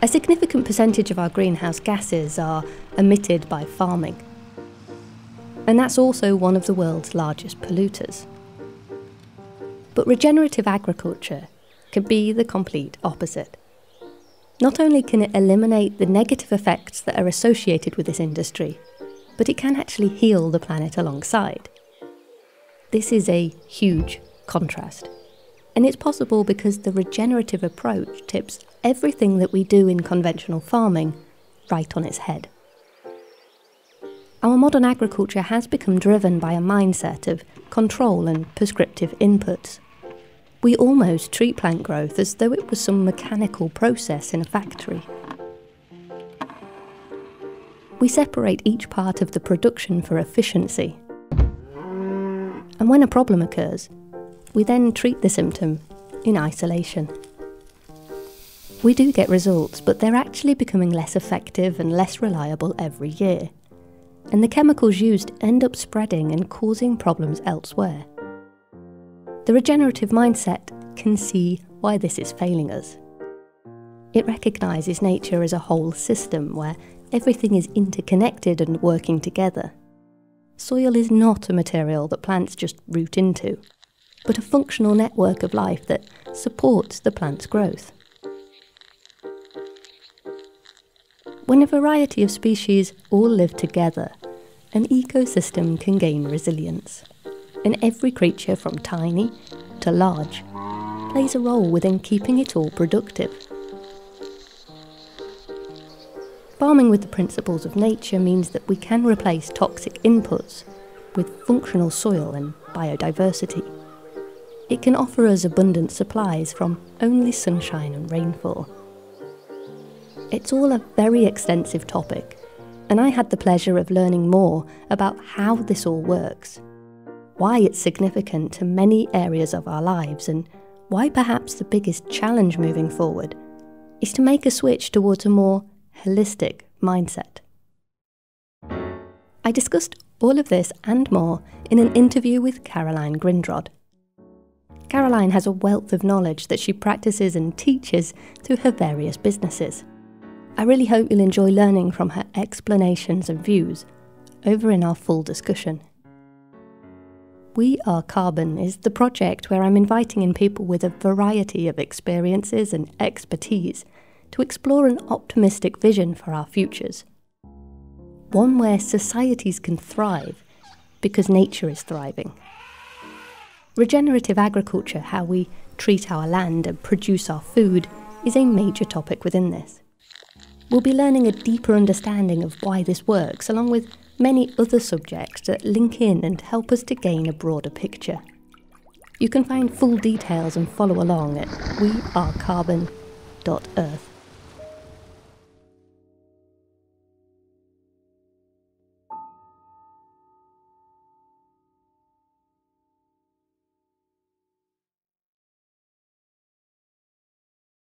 A significant percentage of our greenhouse gases are emitted by farming. And that's also one of the world's largest polluters. But regenerative agriculture can be the complete opposite. Not only can it eliminate the negative effects that are associated with this industry, but it can actually heal the planet alongside. This is a huge contrast. And it's possible because the regenerative approach tips everything that we do in conventional farming right on its head. Our modern agriculture has become driven by a mindset of control and prescriptive inputs. We almost treat plant growth as though it was some mechanical process in a factory. We separate each part of the production for efficiency. And when a problem occurs, we then treat the symptom in isolation. We do get results, but they're actually becoming less effective and less reliable every year and the chemicals used end up spreading and causing problems elsewhere. The regenerative mindset can see why this is failing us. It recognises nature as a whole system where everything is interconnected and working together. Soil is not a material that plants just root into, but a functional network of life that supports the plant's growth. When a variety of species all live together, an ecosystem can gain resilience. And every creature from tiny to large plays a role within keeping it all productive. Farming with the principles of nature means that we can replace toxic inputs with functional soil and biodiversity. It can offer us abundant supplies from only sunshine and rainfall. It's all a very extensive topic, and I had the pleasure of learning more about how this all works, why it's significant to many areas of our lives, and why perhaps the biggest challenge moving forward is to make a switch towards a more holistic mindset. I discussed all of this and more in an interview with Caroline Grindrod. Caroline has a wealth of knowledge that she practices and teaches through her various businesses. I really hope you'll enjoy learning from her explanations and views over in our full discussion. We Are Carbon is the project where I'm inviting in people with a variety of experiences and expertise to explore an optimistic vision for our futures. One where societies can thrive because nature is thriving. Regenerative agriculture, how we treat our land and produce our food, is a major topic within this. We'll be learning a deeper understanding of why this works, along with many other subjects that link in and help us to gain a broader picture. You can find full details and follow along at wearecarbon.earth.